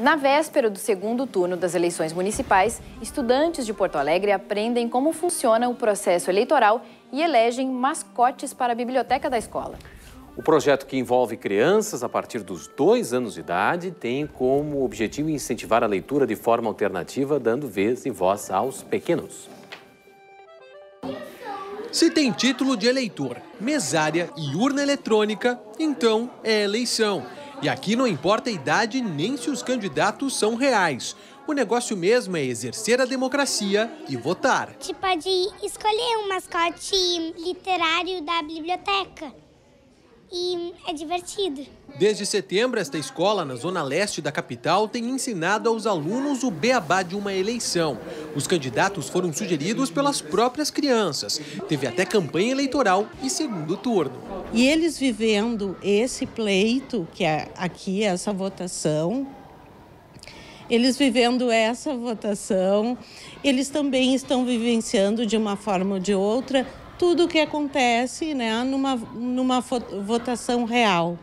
Na véspera do segundo turno das eleições municipais, estudantes de Porto Alegre aprendem como funciona o processo eleitoral e elegem mascotes para a biblioteca da escola. O projeto que envolve crianças a partir dos dois anos de idade tem como objetivo incentivar a leitura de forma alternativa, dando vez e voz aos pequenos. Se tem título de eleitor, mesária e urna eletrônica, então é eleição. E aqui não importa a idade nem se os candidatos são reais. O negócio mesmo é exercer a democracia e votar. Você pode escolher um mascote literário da biblioteca. E é divertido. Desde setembro, esta escola, na zona leste da capital, tem ensinado aos alunos o beabá de uma eleição. Os candidatos foram sugeridos pelas próprias crianças. Teve até campanha eleitoral e segundo turno. E eles vivendo esse pleito, que é aqui essa votação, eles vivendo essa votação, eles também estão vivenciando de uma forma ou de outra tudo o que acontece né, numa, numa votação real.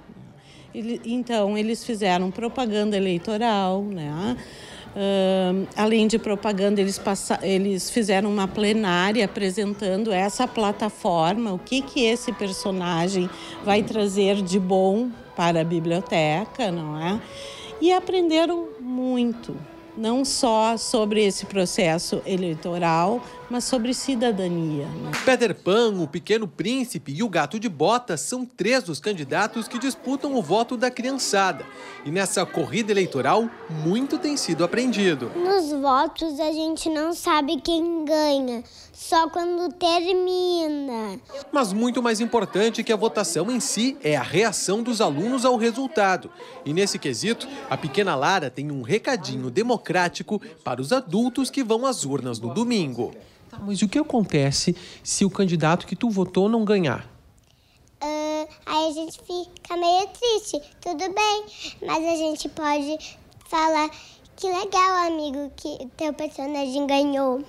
Então, eles fizeram propaganda eleitoral, né? Uh, além de propaganda, eles, passa, eles fizeram uma plenária apresentando essa plataforma, o que, que esse personagem vai trazer de bom para a biblioteca, não é? E aprenderam muito, não só sobre esse processo eleitoral, mas sobre cidadania. Né? Peter Pan, o Pequeno Príncipe e o Gato de Botas são três dos candidatos que disputam o voto da criançada. E nessa corrida eleitoral, muito tem sido aprendido. Nos votos, a gente não sabe quem ganha, só quando termina. Mas muito mais importante que a votação em si é a reação dos alunos ao resultado. E nesse quesito, a pequena Lara tem um recadinho democrático para os adultos que vão às urnas no domingo. Tá, mas o que acontece se o candidato que tu votou não ganhar? Uh, aí a gente fica meio triste, tudo bem, mas a gente pode falar que legal, amigo, que teu personagem ganhou.